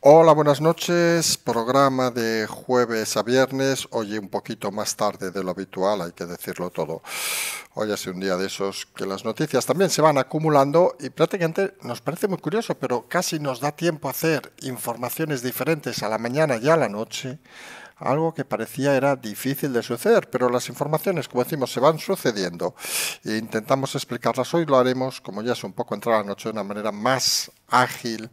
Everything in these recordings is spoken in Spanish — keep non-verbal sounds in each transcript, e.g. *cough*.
Hola, buenas noches. Programa de jueves a viernes. Hoy un poquito más tarde de lo habitual, hay que decirlo todo. Hoy es un día de esos que las noticias también se van acumulando y prácticamente nos parece muy curioso, pero casi nos da tiempo a hacer informaciones diferentes a la mañana y a la noche. Algo que parecía era difícil de suceder, pero las informaciones, como decimos, se van sucediendo e intentamos explicarlas. Hoy lo haremos, como ya es un poco entrar la noche, de una manera más ágil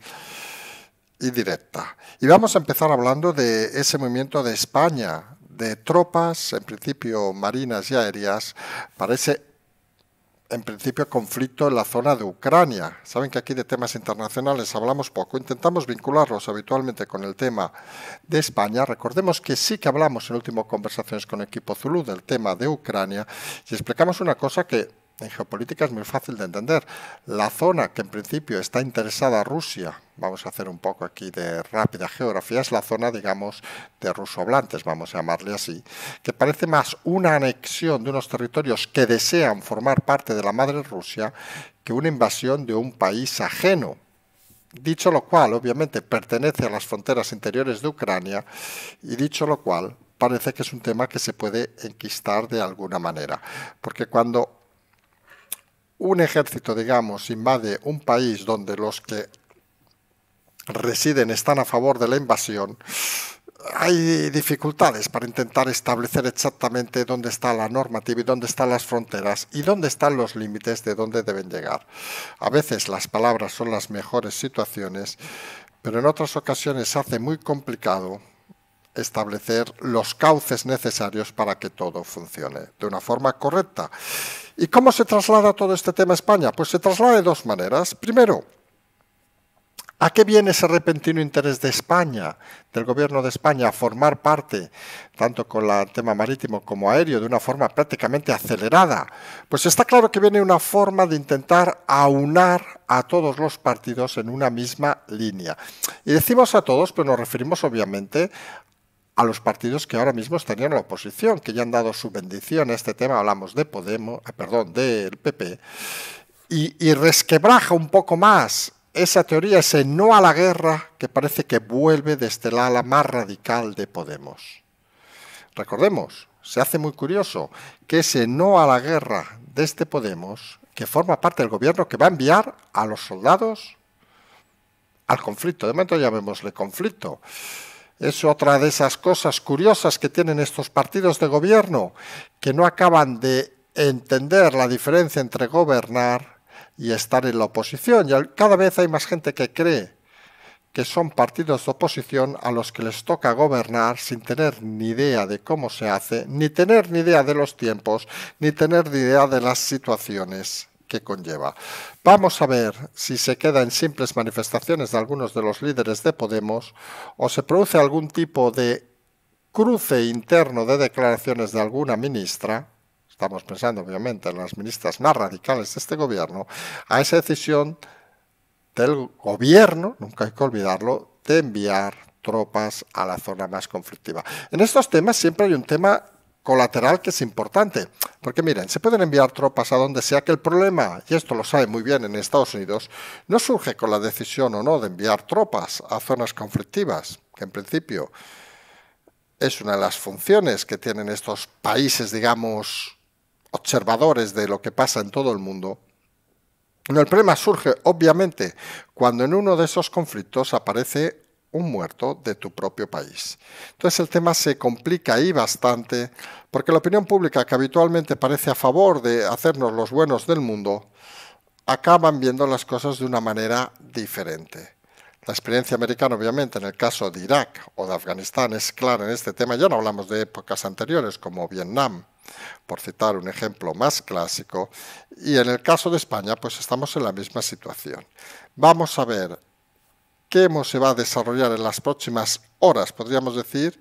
y directa. Y vamos a empezar hablando de ese movimiento de España, de tropas, en principio marinas y aéreas, para ese, en principio, conflicto en la zona de Ucrania. Saben que aquí de temas internacionales hablamos poco, intentamos vincularlos habitualmente con el tema de España. Recordemos que sí que hablamos en últimas conversaciones con equipo Zulu del tema de Ucrania y explicamos una cosa que en geopolítica es muy fácil de entender. La zona que en principio está interesada a Rusia, vamos a hacer un poco aquí de rápida geografía, es la zona, digamos, de ruso-hablantes, vamos a llamarle así, que parece más una anexión de unos territorios que desean formar parte de la madre Rusia que una invasión de un país ajeno. Dicho lo cual, obviamente, pertenece a las fronteras interiores de Ucrania y dicho lo cual, parece que es un tema que se puede enquistar de alguna manera. Porque cuando un ejército, digamos, invade un país donde los que residen están a favor de la invasión, hay dificultades para intentar establecer exactamente dónde está la normativa y dónde están las fronteras y dónde están los límites de dónde deben llegar. A veces las palabras son las mejores situaciones, pero en otras ocasiones se hace muy complicado establecer los cauces necesarios para que todo funcione de una forma correcta. ¿Y cómo se traslada todo este tema a España? Pues se traslada de dos maneras. Primero, ¿a qué viene ese repentino interés de España, del gobierno de España, a formar parte, tanto con el tema marítimo como aéreo, de una forma prácticamente acelerada? Pues está claro que viene una forma de intentar aunar a todos los partidos en una misma línea. Y decimos a todos, pero nos referimos obviamente a los partidos que ahora mismo estarían en la oposición, que ya han dado su bendición a este tema, hablamos de Podemos, eh, perdón, del PP, y, y resquebraja un poco más esa teoría, ese no a la guerra que parece que vuelve desde el ala más radical de Podemos. Recordemos, se hace muy curioso que ese no a la guerra de este Podemos, que forma parte del gobierno que va a enviar a los soldados al conflicto, de momento llamémosle conflicto, es otra de esas cosas curiosas que tienen estos partidos de gobierno, que no acaban de entender la diferencia entre gobernar y estar en la oposición. Y cada vez hay más gente que cree que son partidos de oposición a los que les toca gobernar sin tener ni idea de cómo se hace, ni tener ni idea de los tiempos, ni tener ni idea de las situaciones que conlleva. Vamos a ver si se queda en simples manifestaciones de algunos de los líderes de Podemos o se produce algún tipo de cruce interno de declaraciones de alguna ministra, estamos pensando obviamente en las ministras más radicales de este gobierno, a esa decisión del gobierno, nunca hay que olvidarlo, de enviar tropas a la zona más conflictiva. En estos temas siempre hay un tema colateral que es importante. Porque miren, se pueden enviar tropas a donde sea que el problema, y esto lo sabe muy bien en Estados Unidos, no surge con la decisión o no de enviar tropas a zonas conflictivas, que en principio es una de las funciones que tienen estos países, digamos, observadores de lo que pasa en todo el mundo. El problema surge, obviamente, cuando en uno de esos conflictos aparece un muerto de tu propio país. Entonces el tema se complica ahí bastante porque la opinión pública que habitualmente parece a favor de hacernos los buenos del mundo, acaban viendo las cosas de una manera diferente. La experiencia americana, obviamente, en el caso de Irak o de Afganistán es clara en este tema. Ya no hablamos de épocas anteriores como Vietnam, por citar un ejemplo más clásico. Y en el caso de España, pues estamos en la misma situación. Vamos a ver cómo se va a desarrollar en las próximas horas, podríamos decir,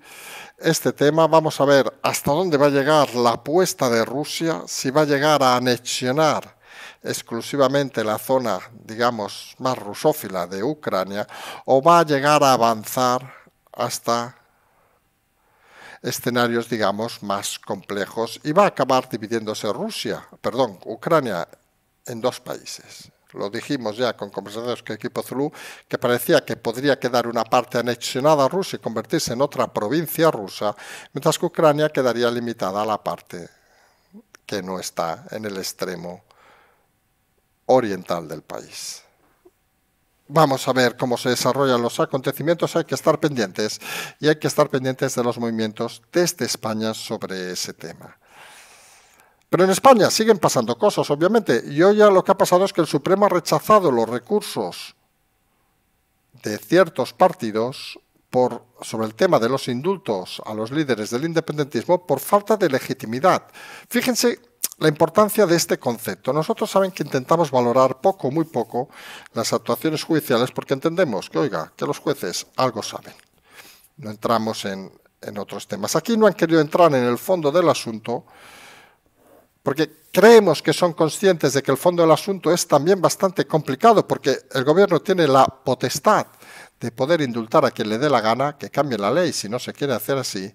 este tema. Vamos a ver hasta dónde va a llegar la apuesta de Rusia, si va a llegar a anexionar exclusivamente la zona, digamos, más rusófila de Ucrania, o va a llegar a avanzar hasta escenarios, digamos, más complejos y va a acabar dividiéndose Rusia, perdón, Ucrania en dos países lo dijimos ya con conversaciones con equipo Zulu, que parecía que podría quedar una parte anexionada a Rusia y convertirse en otra provincia rusa, mientras que Ucrania quedaría limitada a la parte que no está en el extremo oriental del país. Vamos a ver cómo se desarrollan los acontecimientos, hay que estar pendientes y hay que estar pendientes de los movimientos desde España sobre ese tema. Pero en España siguen pasando cosas, obviamente, y hoy ya lo que ha pasado es que el Supremo ha rechazado los recursos de ciertos partidos sobre el tema de los indultos a los líderes del independentismo por falta de legitimidad. Fíjense la importancia de este concepto. Nosotros saben que intentamos valorar poco, muy poco, las actuaciones judiciales porque entendemos que, oiga, que los jueces algo saben. No entramos en, en otros temas. Aquí no han querido entrar en el fondo del asunto porque creemos que son conscientes de que el fondo del asunto es también bastante complicado porque el gobierno tiene la potestad de poder indultar a quien le dé la gana, que cambie la ley si no se quiere hacer así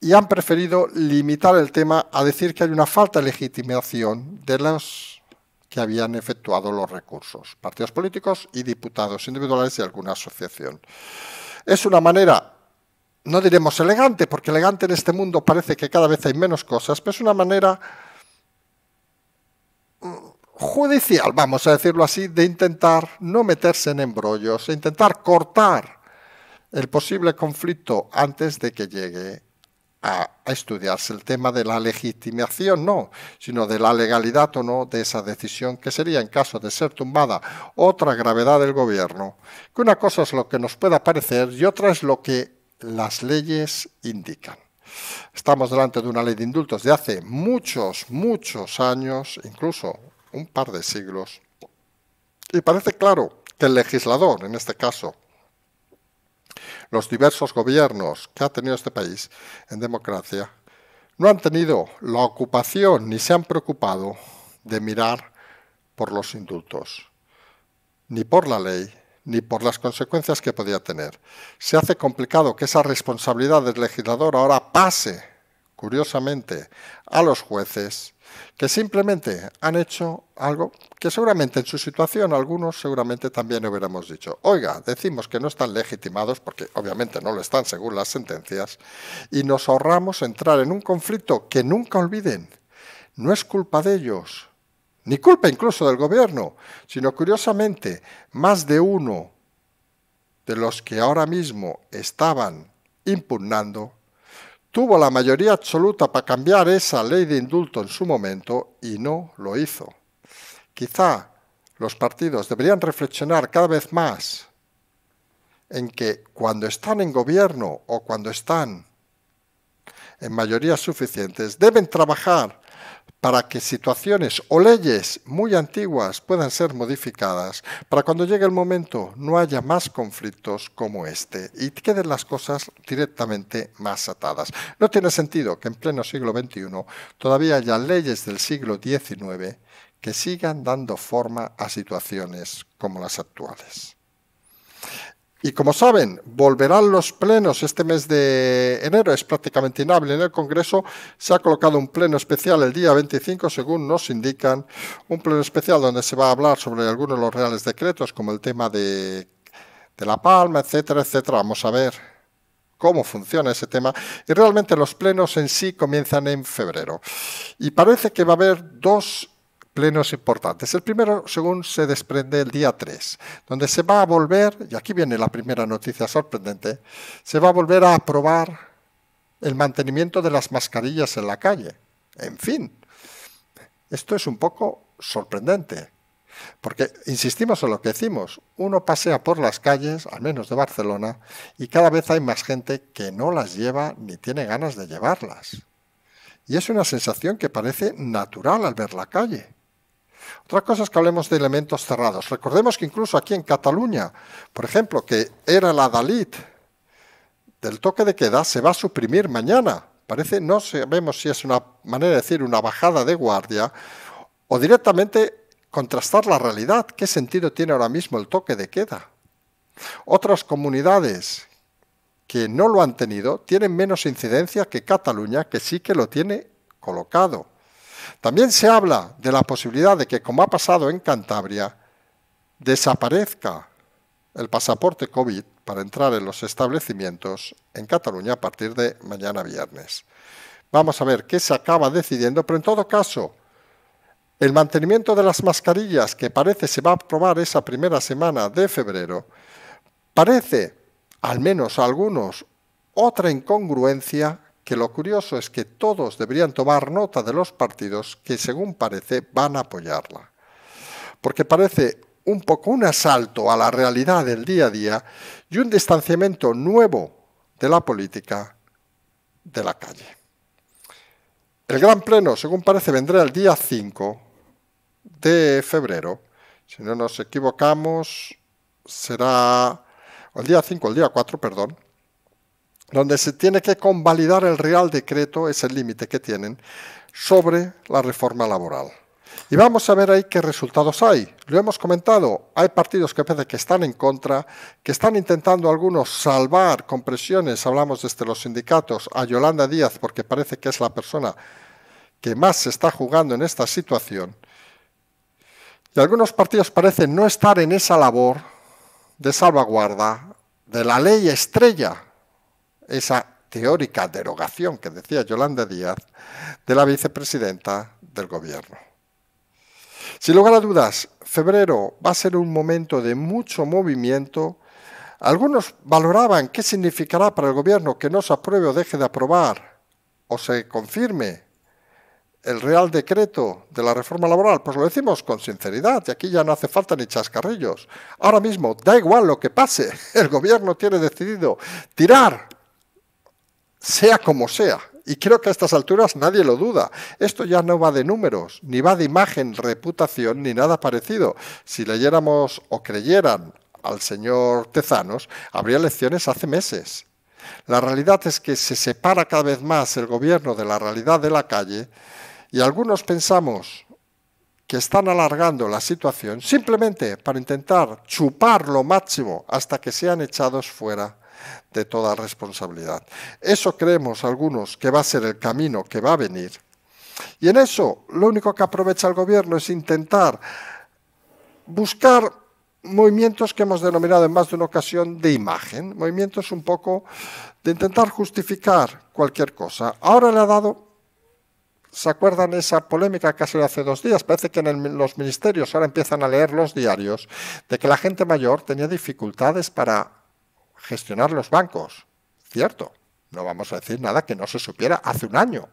y han preferido limitar el tema a decir que hay una falta de legitimación de los que habían efectuado los recursos, partidos políticos y diputados individuales de alguna asociación. Es una manera, no diremos elegante, porque elegante en este mundo parece que cada vez hay menos cosas, pero es una manera mm, judicial, vamos a decirlo así, de intentar no meterse en embrollos, e intentar cortar el posible conflicto antes de que llegue a, estudiarse el tema de la legitimación, no, sino de la legalidad o no de esa decisión, que sería, en caso de ser tumbada, otra gravedad del gobierno. Que una cosa es lo que nos pueda parecer y otra es lo que las leyes indican. Estamos delante de una ley de indultos de hace muchos, muchos años, incluso un par de siglos, y parece claro que el legislador, en este caso los diversos gobiernos que ha tenido este país en democracia no han tenido la ocupación ni se han preocupado de mirar por los indultos, ni por la ley, ni por las consecuencias que podía tener. Se hace complicado que esa responsabilidad del legislador ahora pase, curiosamente, a los jueces que simplemente han hecho algo que seguramente en su situación algunos seguramente también hubiéramos dicho, oiga, decimos que no están legitimados porque obviamente no lo están según las sentencias y nos ahorramos entrar en un conflicto que nunca olviden, no es culpa de ellos, ni culpa incluso del gobierno, sino curiosamente más de uno de los que ahora mismo estaban impugnando tuvo la mayoría absoluta para cambiar esa ley de indulto en su momento y no lo hizo. Quizá los partidos deberían reflexionar cada vez más en que cuando están en gobierno o cuando están en mayorías suficientes deben trabajar para que situaciones o leyes muy antiguas puedan ser modificadas, para cuando llegue el momento no haya más conflictos como este y queden las cosas directamente más atadas. No tiene sentido que en pleno siglo XXI todavía haya leyes del siglo XIX que sigan dando forma a situaciones como las actuales. Y como saben, volverán los plenos este mes de enero, es prácticamente inhábil en el Congreso. Se ha colocado un pleno especial el día 25, según nos indican, un pleno especial donde se va a hablar sobre algunos de los reales decretos, como el tema de, de La Palma, etcétera, etcétera. Vamos a ver cómo funciona ese tema. Y realmente los plenos en sí comienzan en febrero. Y parece que va a haber dos plenos importantes. El primero, según se desprende el día 3, donde se va a volver, y aquí viene la primera noticia sorprendente, se va a volver a aprobar el mantenimiento de las mascarillas en la calle. En fin, esto es un poco sorprendente, porque insistimos en lo que decimos, uno pasea por las calles, al menos de Barcelona, y cada vez hay más gente que no las lleva ni tiene ganas de llevarlas. Y es una sensación que parece natural al ver la calle. Otra cosa es que hablemos de elementos cerrados. Recordemos que incluso aquí en Cataluña, por ejemplo, que era la Dalit del toque de queda, se va a suprimir mañana. Parece, no sabemos si es una manera de decir una bajada de guardia o directamente contrastar la realidad. ¿Qué sentido tiene ahora mismo el toque de queda? Otras comunidades que no lo han tenido tienen menos incidencia que Cataluña, que sí que lo tiene colocado. También se habla de la posibilidad de que, como ha pasado en Cantabria, desaparezca el pasaporte COVID para entrar en los establecimientos en Cataluña a partir de mañana viernes. Vamos a ver qué se acaba decidiendo, pero en todo caso, el mantenimiento de las mascarillas, que parece se va a aprobar esa primera semana de febrero, parece, al menos a algunos, otra incongruencia que lo curioso es que todos deberían tomar nota de los partidos que, según parece, van a apoyarla. Porque parece un poco un asalto a la realidad del día a día y un distanciamiento nuevo de la política de la calle. El Gran Pleno, según parece, vendrá el día 5 de febrero. Si no nos equivocamos, será el día 5, el día 4, perdón, donde se tiene que convalidar el Real Decreto, es el límite que tienen, sobre la reforma laboral. Y vamos a ver ahí qué resultados hay. Lo hemos comentado, hay partidos que parece que están en contra, que están intentando algunos salvar con presiones, hablamos desde los sindicatos, a Yolanda Díaz, porque parece que es la persona que más se está jugando en esta situación. Y algunos partidos parecen no estar en esa labor de salvaguarda de la ley estrella, esa teórica derogación que decía Yolanda Díaz de la vicepresidenta del gobierno. Sin lugar a dudas, febrero va a ser un momento de mucho movimiento. Algunos valoraban qué significará para el gobierno que no se apruebe o deje de aprobar o se confirme el Real Decreto de la reforma laboral? Pues lo decimos con sinceridad y aquí ya no hace falta ni chascarrillos. Ahora mismo, da igual lo que pase, *laughs* el gobierno tiene decidido tirar, sea como sea. Y creo que a estas alturas nadie lo duda. Esto ya no va de números, ni va de imagen, reputación, ni nada parecido. Si leyéramos o creyeran al señor Tezanos, habría elecciones hace meses. La realidad es que se separa cada vez más el gobierno de la realidad de la calle y algunos pensamos que están alargando la situación simplemente para intentar chupar lo máximo hasta que sean echados fuera de toda responsabilidad. Eso creemos algunos que va a ser el camino que va a venir. Y en eso lo único que aprovecha el gobierno es intentar buscar movimientos que hemos denominado en más de una ocasión de imagen, movimientos un poco de intentar justificar cualquier cosa. Ahora le ha dado, ¿se acuerdan esa polémica que ha sido hace dos días? Parece que en los ministerios ahora empiezan a leer los diarios de que la gente mayor tenía dificultades para gestionar los bancos. Cierto, no vamos a decir nada que no se supiera hace un año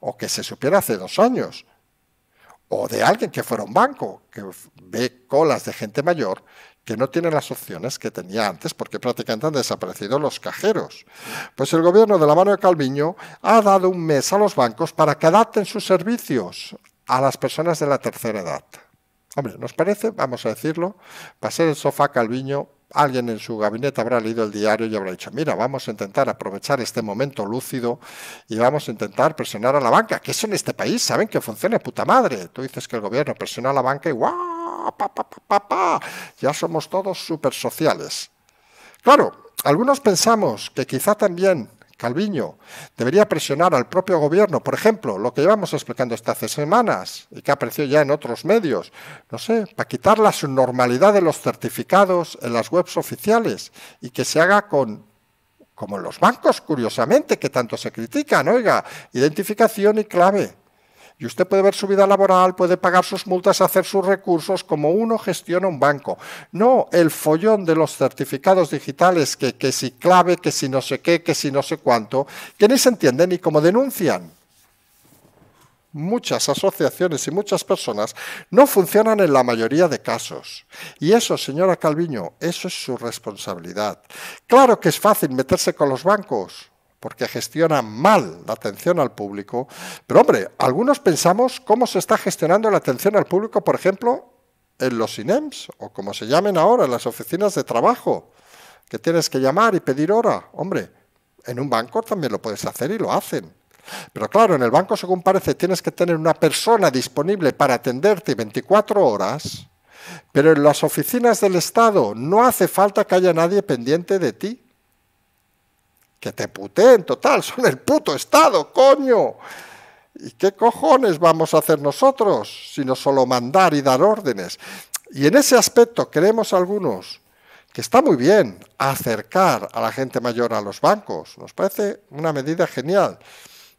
o que se supiera hace dos años. O de alguien que fuera un banco, que ve colas de gente mayor que no tiene las opciones que tenía antes porque prácticamente han desaparecido los cajeros. Pues el gobierno de la mano de Calviño ha dado un mes a los bancos para que adapten sus servicios a las personas de la tercera edad. Hombre, ¿nos parece? Vamos a decirlo. Para ser el sofá Calviño alguien en su gabinete habrá leído el diario y habrá dicho, mira, vamos a intentar aprovechar este momento lúcido y vamos a intentar presionar a la banca, que eso en este país saben que funciona puta madre. Tú dices que el gobierno presiona a la banca y ¡guau! Pa, ya somos todos súper sociales. Claro, algunos pensamos que quizá también Calviño debería presionar al propio gobierno, por ejemplo, lo que llevamos explicando estas hace semanas y que ha aparecido ya en otros medios, no sé, para quitar la subnormalidad de los certificados en las webs oficiales y que se haga con, como en los bancos, curiosamente, que tanto se critican, oiga, identificación y clave. Y usted puede ver su vida laboral, puede pagar sus multas, hacer sus recursos como uno gestiona un banco. No el follón de los certificados digitales, que, que si clave, que si no sé qué, que si no sé cuánto, que ni se entienden ni cómo denuncian. Muchas asociaciones y muchas personas no funcionan en la mayoría de casos. Y eso, señora Calviño, eso es su responsabilidad. Claro que es fácil meterse con los bancos porque gestiona mal la atención al público. Pero hombre, algunos pensamos cómo se está gestionando la atención al público, por ejemplo, en los INEMS, o como se llamen ahora, en las oficinas de trabajo, que tienes que llamar y pedir hora. Hombre, en un banco también lo puedes hacer y lo hacen. Pero claro, en el banco, según parece, tienes que tener una persona disponible para atenderte 24 horas, pero en las oficinas del Estado no hace falta que haya nadie pendiente de ti que te puteen total, son el puto Estado, coño. ¿Y qué cojones vamos a hacer nosotros sino solo mandar y dar órdenes? Y en ese aspecto creemos algunos que está muy bien acercar a la gente mayor a los bancos. Nos parece una medida genial.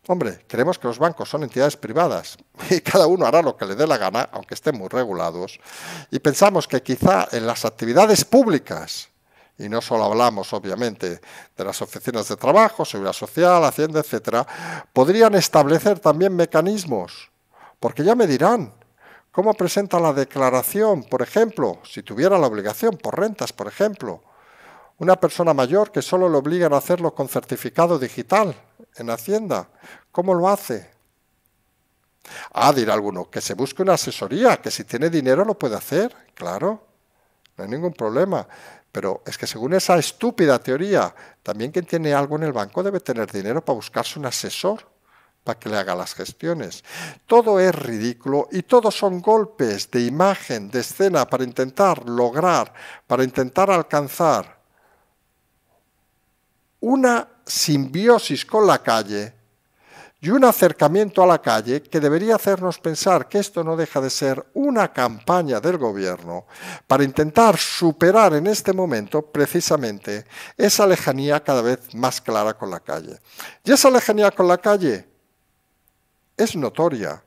Hombre, creemos que los bancos son entidades privadas *laughs* y cada uno hará lo que le dé la gana, aunque estén muy regulados. Y pensamos que quizá en las actividades públicas, y no solo hablamos obviamente de las oficinas de trabajo, seguridad social, hacienda, etcétera, podrían establecer también mecanismos, porque ya me dirán, ¿Cómo presenta la declaración, por ejemplo, si tuviera la obligación por rentas, por ejemplo? Una persona mayor que solo le obligan a hacerlo con certificado digital en Hacienda. ¿Cómo lo hace? Ah, dirá alguno, que se busque una asesoría, que si tiene dinero lo puede hacer, claro, no hay ningún problema. Pero es que según esa estúpida teoría, también quien tiene algo en el banco debe tener dinero para buscarse un asesor para que le haga las gestiones. Todo es ridículo y todos son golpes de imagen, de escena, para intentar lograr, para intentar alcanzar una simbiosis con la calle y un acercamiento a la calle que debería hacernos pensar que esto no deja de ser una campaña del gobierno para intentar superar en este momento precisamente esa lejanía cada vez más clara con la calle. Y esa lejanía con la calle es notoria.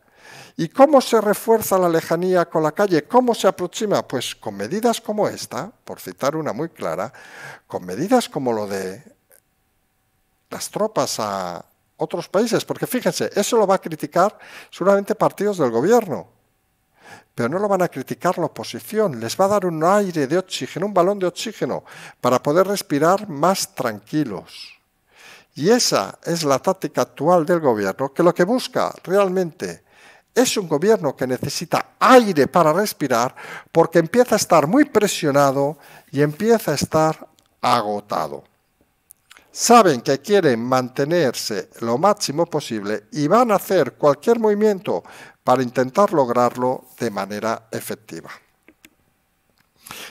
¿Y cómo se refuerza la lejanía con la calle? ¿Cómo se aproxima? Pues con medidas como esta, por citar una muy clara, con medidas como lo de las tropas a otros países, porque fíjense, eso lo va a criticar seguramente partidos del gobierno, pero no lo van a criticar la oposición, les va a dar un aire de oxígeno, un balón de oxígeno, para poder respirar más tranquilos. Y esa es la táctica actual del gobierno, que lo que busca realmente es un gobierno que necesita aire para respirar porque empieza a estar muy presionado y empieza a estar agotado. Saben que quieren mantenerse lo máximo posible y van a hacer cualquier movimiento para intentar lograrlo de manera efectiva.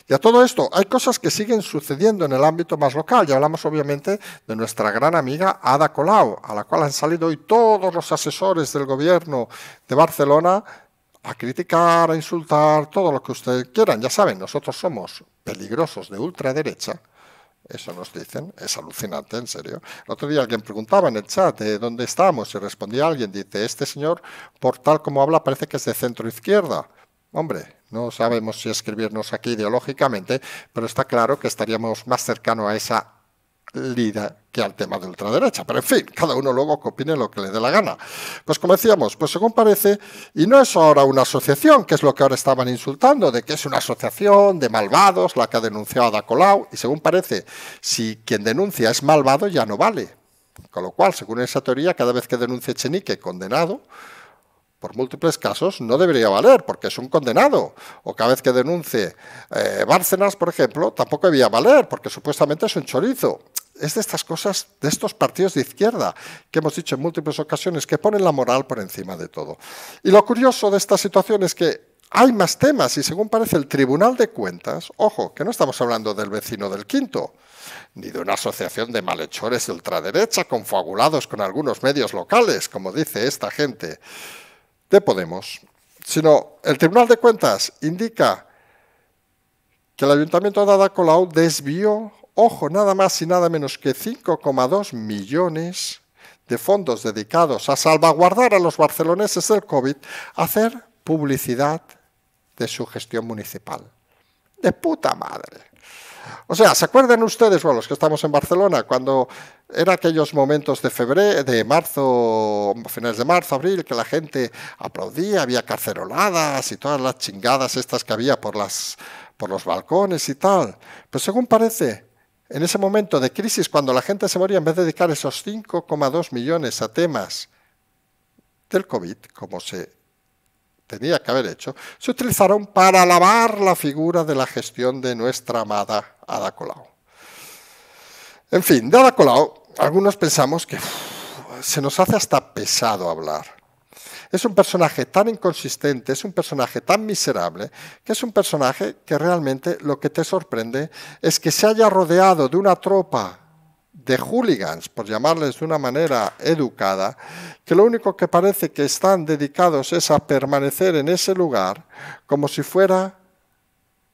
Y a todo esto, hay cosas que siguen sucediendo en el ámbito más local. Ya hablamos obviamente de nuestra gran amiga Ada Colau, a la cual han salido hoy todos los asesores del gobierno de Barcelona a criticar, a insultar, todo lo que ustedes quieran. Ya saben, nosotros somos peligrosos de ultraderecha. Eso nos dicen, es alucinante, en serio. El otro día alguien preguntaba en el chat de dónde estamos y respondía alguien, dice, este señor, por tal como habla, parece que es de centro izquierda. Hombre, no sabemos si escribirnos aquí ideológicamente, pero está claro que estaríamos más cercanos a esa lida que al tema de ultraderecha. Pero en fin, cada uno luego opine lo que le dé la gana. Pues como decíamos, pues según parece, y no es ahora una asociación, que es lo que ahora estaban insultando, de que es una asociación de malvados, la que ha denunciado a Dacolau, y según parece, si quien denuncia es malvado ya no vale. Con lo cual, según esa teoría, cada vez que denuncie Chenique condenado, por múltiples casos no debería valer, porque es un condenado. O cada vez que denuncie eh, Bárcenas, por ejemplo, tampoco debería valer, porque supuestamente es un chorizo. Es de estas cosas, de estos partidos de izquierda, que hemos dicho en múltiples ocasiones, que ponen la moral por encima de todo. Y lo curioso de esta situación es que hay más temas, y según parece el Tribunal de Cuentas, ojo, que no estamos hablando del vecino del quinto, ni de una asociación de malhechores de ultraderecha confabulados con algunos medios locales, como dice esta gente de Podemos, sino el Tribunal de Cuentas indica que el Ayuntamiento de Ada Colau desvió, ojo, nada más y nada menos que 5,2 millones de fondos dedicados a salvaguardar a los barceloneses del COVID, a hacer publicidad de su gestión municipal. De puta madre. O sea, ¿se acuerdan ustedes, bueno, los que estamos en Barcelona, cuando eran aquellos momentos de febrero, de marzo, finales de marzo, abril, que la gente aplaudía, había carceroladas y todas las chingadas estas que había por, las, por los balcones y tal? Pues según parece, en ese momento de crisis, cuando la gente se moría, en vez de dedicar esos 5,2 millones a temas del COVID, como se tenía que haber hecho, se utilizaron para alabar la figura de la gestión de nuestra amada Ada Colau. En fin, de Ada Colau, algunos pensamos que se nos hace hasta pesado hablar. Es un personaje tan inconsistente, es un personaje tan miserable, que es un personaje que realmente lo que te sorprende es que se haya rodeado de una tropa de hooligans, por llamarles de una manera educada, que lo único que parece que están dedicados es a permanecer en ese lugar como si fuera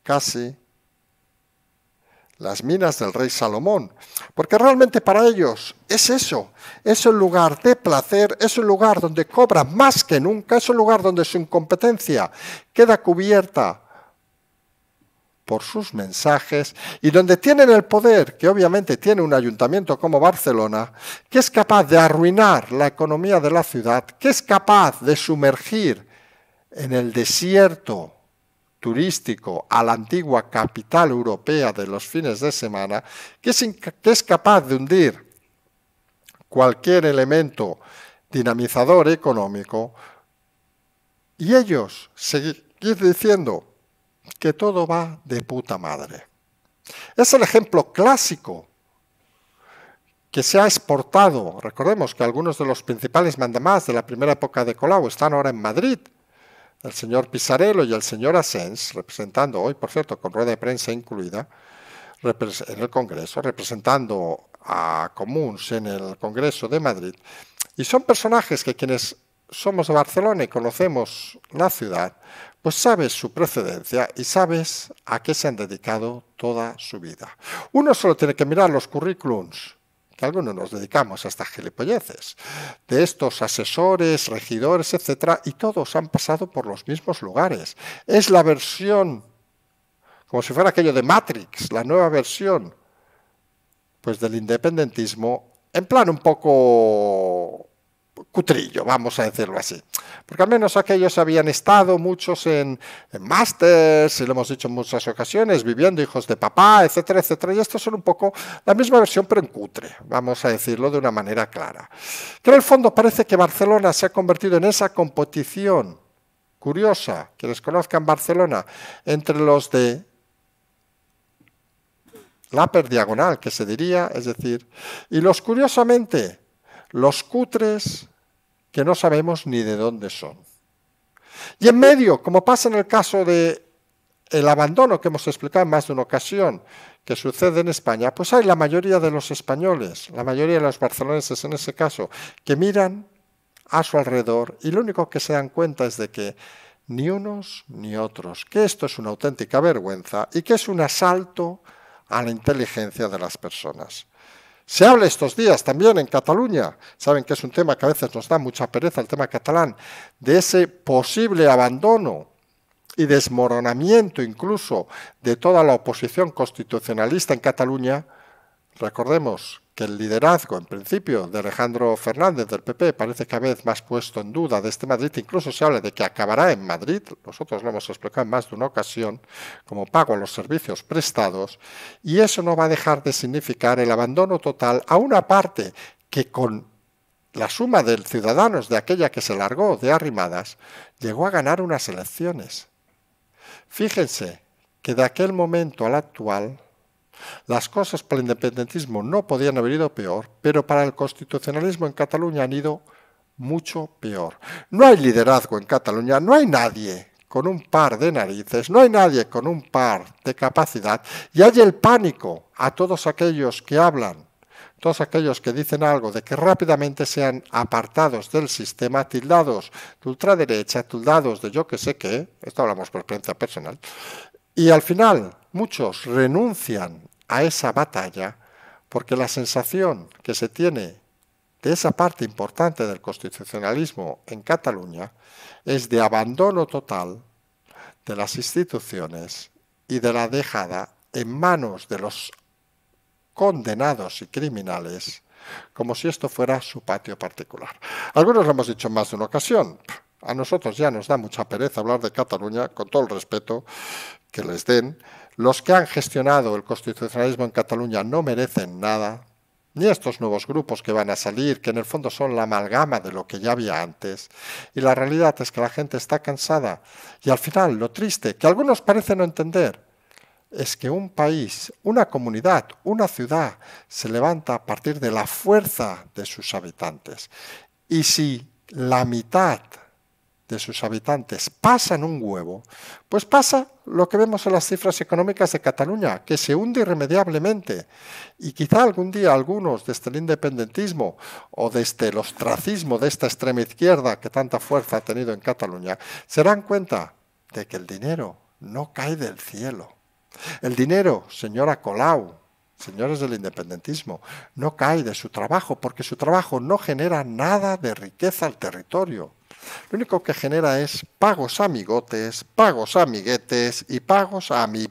casi las minas del rey Salomón, porque realmente para ellos es eso, es un lugar de placer, es un lugar donde cobran más que nunca, es un lugar donde su incompetencia queda cubierta por sus mensajes y donde tienen el poder, que obviamente tiene un ayuntamiento como Barcelona, que es capaz de arruinar la economía de la ciudad, que es capaz de sumergir en el desierto turístico a la antigua capital europea de los fines de semana, que es, capaz de hundir cualquier elemento dinamizador económico, y ellos seguir diciendo, que todo va de puta madre. Es el ejemplo clásico que se ha exportado. Recordemos que algunos de los principales mandamás de la primera época de Colau están ahora en Madrid. El señor Pisarello y el señor Asens, representando hoy, por cierto, con rueda de prensa incluida, en el Congreso, representando a Comuns en el Congreso de Madrid. Y son personajes que quienes somos de Barcelona y conocemos la ciudad, pues sabes su precedencia y sabes a qué se han dedicado toda su vida. Uno solo tiene que mirar los currículums que algunos nos dedicamos a estas gilipolleces, de estos asesores, regidores, etcétera, y todos han pasado por los mismos lugares. Es la versión, como si fuera aquello de Matrix, la nueva versión, pues del independentismo, en plan un poco cutrillo, vamos a decirlo así. Porque al menos aquellos habían estado muchos en, en másters, y lo hemos dicho en muchas ocasiones, viviendo hijos de papá, etcétera, etcétera. Y estos son un poco la misma versión, pero en cutre, vamos a decirlo de una manera clara. Que en el fondo parece que Barcelona se ha convertido en esa competición curiosa, que les conozcan Barcelona, entre los de la diagonal, que se diría, es decir, y los curiosamente los cutres que no sabemos ni de dónde son. Y en medio, como pasa en el caso de el abandono que hemos explicado en más de una ocasión que sucede en España, pues hay la mayoría de los españoles, la mayoría de los barceloneses en ese caso, que miran a su alrededor y lo único que se dan cuenta es de que ni unos ni otros, que esto es una auténtica vergüenza y que es un asalto a la inteligencia de las personas. Se habla estos días también en Cataluña, saben que es un tema que a veces nos da mucha pereza, el tema catalán, de ese posible abandono y desmoronamiento incluso de toda la oposición constitucionalista en Cataluña. Recordemos que el liderazgo, en principio, de Alejandro Fernández del PP parece cada vez más puesto en duda de este Madrid. Incluso se habla de que acabará en Madrid, nosotros lo hemos explicado en más de una ocasión, como pago a los servicios prestados, y eso no va a dejar de significar el abandono total a una parte que con la suma de ciudadanos de aquella que se largó de arrimadas, llegó a ganar unas elecciones. Fíjense que de aquel momento al actual las cosas para el independentismo no podían haber ido peor, pero para el constitucionalismo en Cataluña han ido mucho peor. No hay liderazgo en Cataluña, no hay nadie con un par de narices, no hay nadie con un par de capacidad y hay el pánico a todos aquellos que hablan, todos aquellos que dicen algo de que rápidamente sean apartados del sistema, tildados de ultraderecha, tildados de yo que sé qué, esto hablamos por experiencia personal, y al final muchos renuncian a esa batalla porque la sensación que se tiene de esa parte importante del constitucionalismo en Cataluña es de abandono total de las instituciones y de la dejada en manos de los condenados y criminales como si esto fuera su patio particular. Algunos lo hemos dicho en más de una ocasión. A nosotros ya nos da mucha pereza hablar de Cataluña, con todo el respeto que les den, los que han gestionado el constitucionalismo en Cataluña no merecen nada, ni estos nuevos grupos que van a salir, que en el fondo son la amalgama de lo que ya había antes. Y la realidad es que la gente está cansada. Y al final, lo triste, que algunos parecen no entender, es que un país, una comunidad, una ciudad se levanta a partir de la fuerza de sus habitantes. Y si la mitad de sus habitantes pasan un huevo, pues pasa lo que vemos en las cifras económicas de Cataluña, que se hunde irremediablemente. Y quizá algún día algunos desde el independentismo o desde el ostracismo de esta extrema izquierda que tanta fuerza ha tenido en Cataluña, se dan cuenta de que el dinero no cae del cielo. El dinero, señora Colau, señores del independentismo, no cae de su trabajo, porque su trabajo no genera nada de riqueza al territorio. Lo único que genera es pagos amigotes, pagos amiguetes y pagos a mi...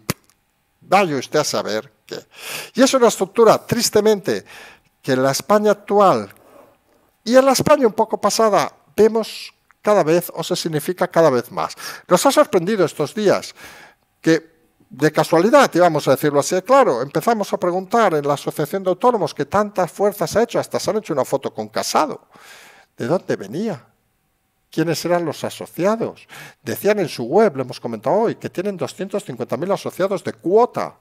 Vaya usted a saber qué. Y es una estructura, tristemente, que en la España actual y en la España un poco pasada vemos cada vez o se significa cada vez más. Nos ha sorprendido estos días que de casualidad, y a decirlo así, claro, empezamos a preguntar en la Asociación de Autónomos que tantas fuerzas ha hecho, hasta se han hecho una foto con Casado. ¿De dónde venía? ¿Quiénes eran los asociados? Decían en su web, lo hemos comentado hoy, que tienen 250.000 asociados de cuota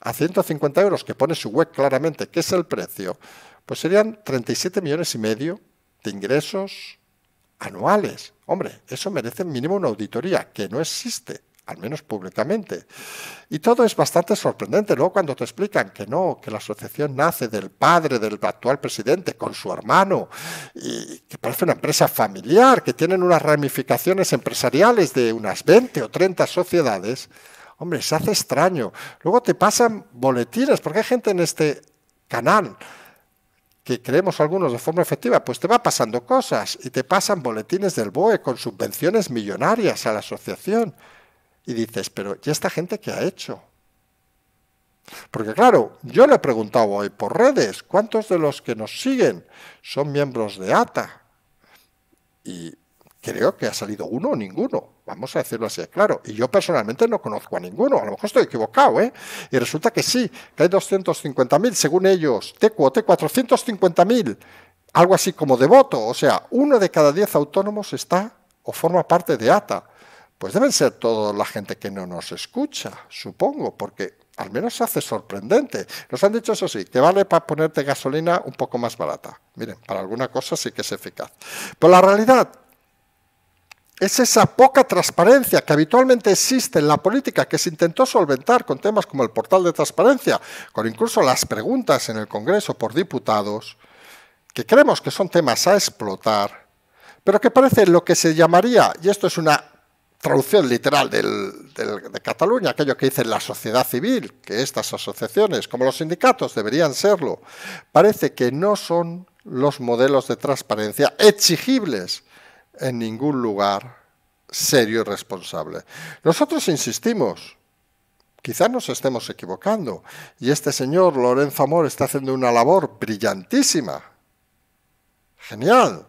a 150 euros, que pone su web claramente, que es el precio, pues serían 37 millones y medio de ingresos anuales. Hombre, eso merece mínimo una auditoría, que no existe al menos públicamente. Y todo es bastante sorprendente. Luego cuando te explican que no, que la asociación nace del padre del actual presidente con su hermano, y que parece una empresa familiar, que tienen unas ramificaciones empresariales de unas 20 o 30 sociedades, hombre, se hace extraño. Luego te pasan boletines, porque hay gente en este canal que creemos algunos de forma efectiva, pues te va pasando cosas y te pasan boletines del BOE con subvenciones millonarias a la asociación. Y dices, pero ¿y esta gente qué ha hecho? Porque claro, yo le he preguntado hoy por redes, ¿cuántos de los que nos siguen son miembros de ATA? Y creo que ha salido uno o ninguno, vamos a decirlo así, claro. Y yo personalmente no conozco a ninguno, a lo mejor estoy equivocado, ¿eh? Y resulta que sí, que hay 250.000, según ellos, TQOT 450.000, algo así como de voto, o sea, uno de cada diez autónomos está o forma parte de ATA pues deben ser toda la gente que no nos escucha, supongo, porque al menos se hace sorprendente. Nos han dicho eso sí, que vale para ponerte gasolina un poco más barata. Miren, para alguna cosa sí que es eficaz. Pero la realidad es esa poca transparencia que habitualmente existe en la política, que se intentó solventar con temas como el portal de transparencia, con incluso las preguntas en el Congreso por diputados, que creemos que son temas a explotar, pero que parece lo que se llamaría, y esto es una traducción literal de Cataluña, aquello que dice la sociedad civil, que estas asociaciones, como los sindicatos, deberían serlo, parece que no son los modelos de transparencia exigibles en ningún lugar serio y responsable. Nosotros insistimos, quizás nos estemos equivocando, y este señor Lorenzo Amor está haciendo una labor brillantísima. Genial.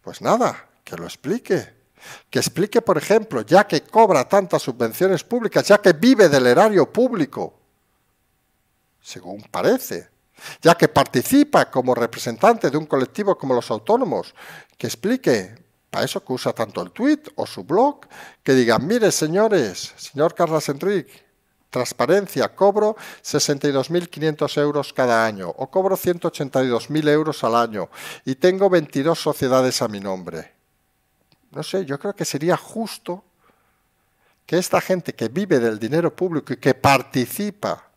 Pues nada, que lo explique que explique, por ejemplo, ya que cobra tantas subvenciones públicas, ya que vive del erario público, según parece, ya que participa como representante de un colectivo como los autónomos, que explique, para eso que usa tanto el tweet o su blog, que diga, mire señores, señor Carlos Enrique, transparencia, cobro 62.500 euros cada año o cobro 182.000 euros al año y tengo 22 sociedades a mi nombre no sé, yo creo que sería justo que esta gente que vive del dinero público y que participa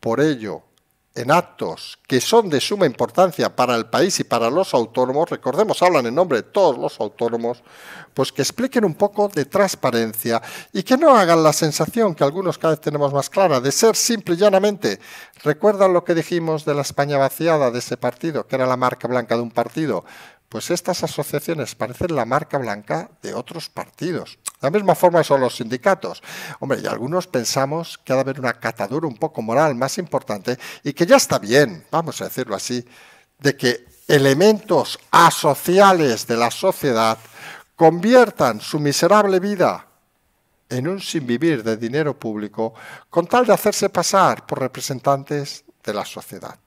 por ello en actos que son de suma importancia para el país y para los autónomos, recordemos, hablan en nombre de todos los autónomos, pues que expliquen un poco de transparencia y que no hagan la sensación que algunos cada vez tenemos más clara de ser simple y llanamente. ¿Recuerdan lo que dijimos de la España vaciada de ese partido, que era la marca blanca de un partido? Pues estas asociaciones parecen la marca blanca de otros partidos. De la misma forma son los sindicatos. Hombre, y algunos pensamos que ha de haber una catadura un poco moral más importante y que ya está bien, vamos a decirlo así, de que elementos asociales de la sociedad conviertan su miserable vida en un sinvivir de dinero público con tal de hacerse pasar por representantes de la sociedad.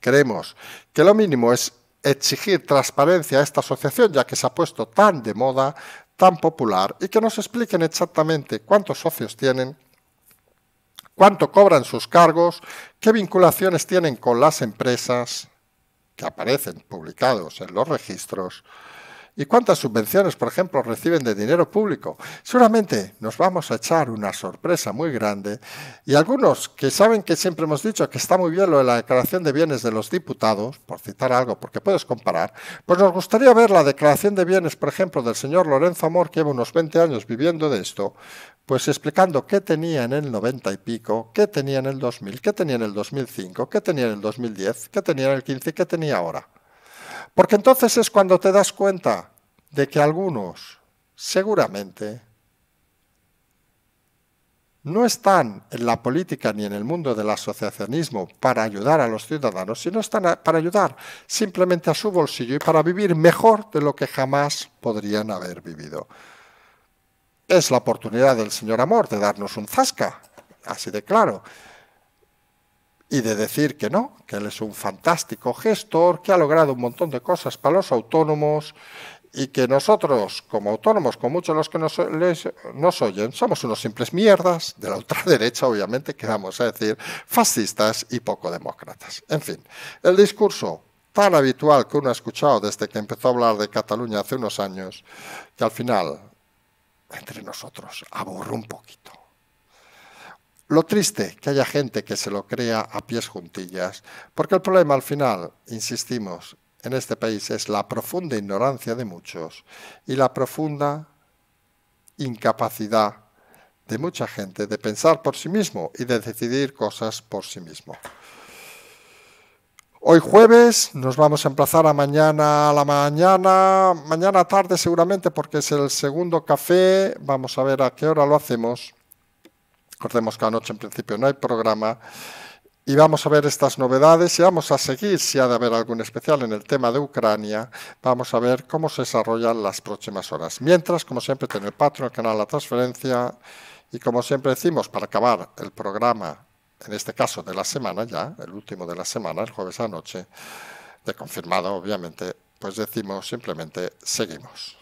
Creemos que lo mínimo es exigir transparencia a esta asociación, ya que se ha puesto tan de moda, tan popular, y que nos expliquen exactamente cuántos socios tienen, cuánto cobran sus cargos, qué vinculaciones tienen con las empresas, que aparecen publicados en los registros, ¿Y cuántas subvenciones, por ejemplo, reciben de dinero público? Seguramente nos vamos a echar una sorpresa muy grande y algunos que saben que siempre hemos dicho que está muy bien lo de la declaración de bienes de los diputados, por citar algo, porque puedes comparar, pues nos gustaría ver la declaración de bienes, por ejemplo, del señor Lorenzo Amor, que lleva unos 20 años viviendo de esto, pues explicando qué tenía en el 90 y pico, qué tenía en el 2000, qué tenía en el 2005, qué tenía en el 2010, qué tenía en el 15 y qué tenía ahora. Porque entonces es cuando te das cuenta de que algunos seguramente no están en la política ni en el mundo del asociacionismo para ayudar a los ciudadanos, sino están para ayudar simplemente a su bolsillo y para vivir mejor de lo que jamás podrían haber vivido. Es la oportunidad del señor Amor de darnos un zasca, así de claro y de decir que no, que él es un fantástico gestor, que ha logrado un montón de cosas para los autónomos y que nosotros, como autónomos, con muchos de los que nos, oyen, somos unos simples mierdas de la ultraderecha, obviamente, que vamos a decir fascistas y poco demócratas. En fin, el discurso tan habitual que uno ha escuchado desde que empezó a hablar de Cataluña hace unos años, que al final, entre nosotros, aburre un poquito. Lo triste que haya gente que se lo crea a pies juntillas, porque el problema al final, insistimos, en este país es la profunda ignorancia de muchos y la profunda incapacidad de mucha gente de pensar por sí mismo y de decidir cosas por sí mismo. Hoy jueves nos vamos a emplazar a mañana a la mañana, mañana tarde seguramente porque es el segundo café, vamos a ver a qué hora lo hacemos Recordemos que anoche en principio no hay programa. Y vamos a ver estas novedades y vamos a seguir, si ha de haber algún especial en el tema de Ucrania, vamos a ver cómo se desarrollan las próximas horas. Mientras, como siempre, tener Patreon, el canal La Transferencia y como siempre decimos, para acabar el programa, en este caso de la semana ya, el último de la semana, el jueves anoche, de confirmado obviamente, pues decimos simplemente seguimos.